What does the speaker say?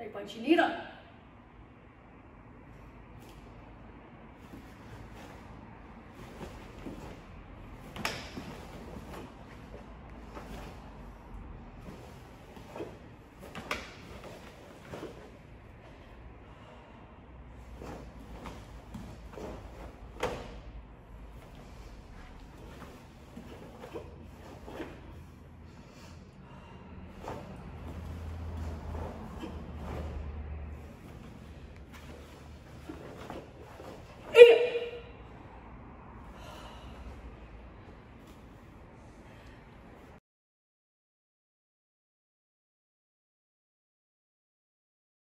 Aí pode ir, ó.